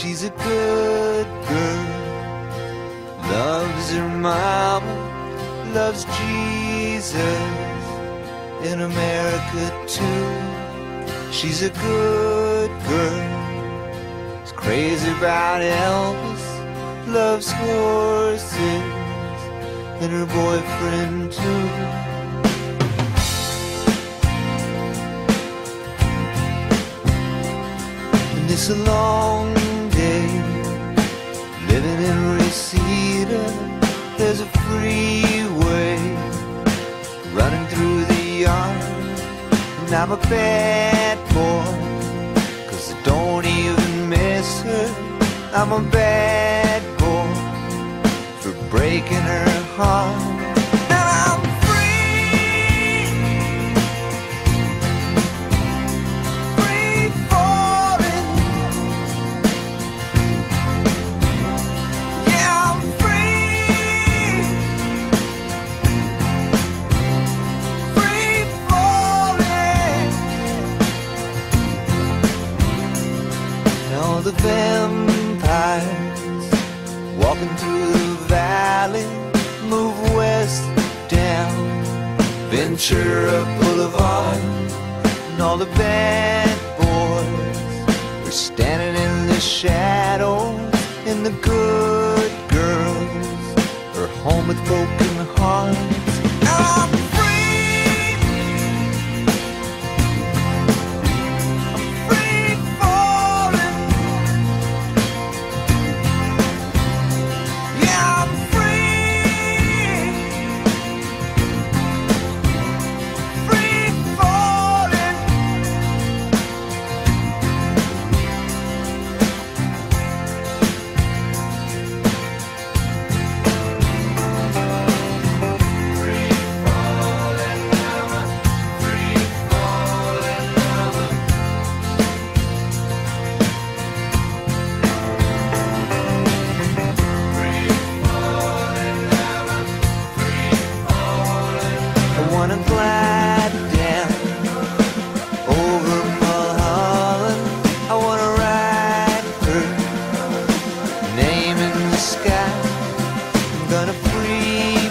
she's a good girl. Loves her mama, loves Jesus in America too. She's a good girl. Is crazy about Elvis, loves horses and her boyfriend too. And it's a long running through the yard, and I'm a bad boy. Cause I don't even miss her. I'm a bad boy for breaking her heart. Now the vampires walking through the valley move west down Ventura Boulevard, and all the bad boys are standing in the shadows, and the good gonna free